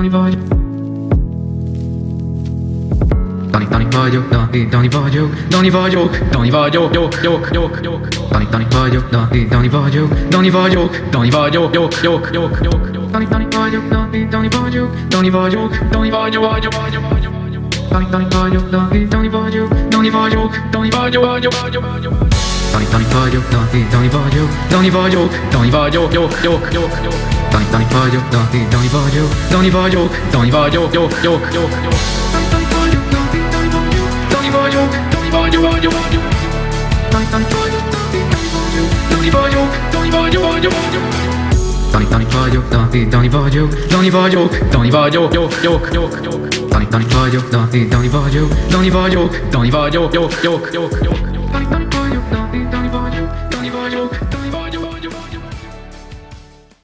Donny Boy. Donny Donny Boy, Donny Donny Boy, Donny Boy, Donny Boy, Donny Donny Boy, Donny Donny Boy, Donny Boy, Donny Boy, Donny Donny Boy, Donny Donny Boy, Donny Boy, Donny Boy, Donny Donny Boy, Donny Donny Boy, Donny Boy, Donny Boy, Donny Donny Boy, Donny Donny Boy, Donny Boy, Donny Boy, Donny Donny Boy, Donny Donny Boy, Donny Boy, Donny Boy, Donny Boy, Donny Boy, Donny Boy, Donny Boy, Donny Donny Boy, Donny Donny Boy, Donny Boy, Donny Boy, Donny Donny Boy, Donny Donny Boy, Donny Boy, Donny Boy, Joke.